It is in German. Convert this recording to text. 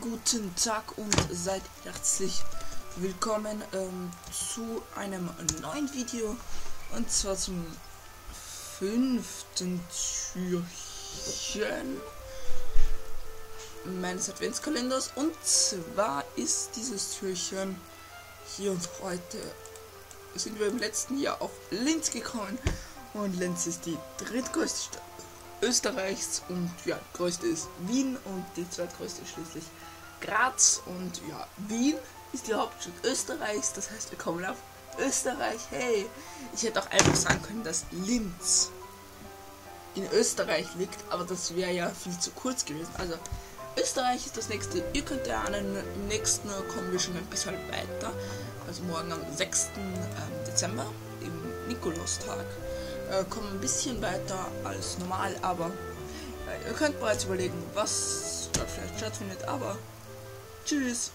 Guten Tag und seid herzlich willkommen ähm, zu einem neuen Video. Und zwar zum fünften Türchen meines Adventskalenders. Und zwar ist dieses Türchen hier und heute sind wir im letzten Jahr auf Linz gekommen. Und Linz ist die drittgrößte Stadt Österreichs und ja, größte ist Wien und die zweitgrößte schließlich Graz und ja, Wien ist die Hauptstadt Österreichs, das heißt wir kommen auf Österreich. Hey, ich hätte auch einfach sagen können, dass Linz in Österreich liegt, aber das wäre ja viel zu kurz gewesen. Also Österreich ist das nächste. Ihr könnt ja ahnen, im nächsten kommen wir schon ein bisschen weiter. Also morgen am 6. Ähm, Dezember, im Nikolaustag äh, kommen ein bisschen weiter als normal, aber äh, ihr könnt bereits überlegen, was dort vielleicht stattfindet, aber tschüss.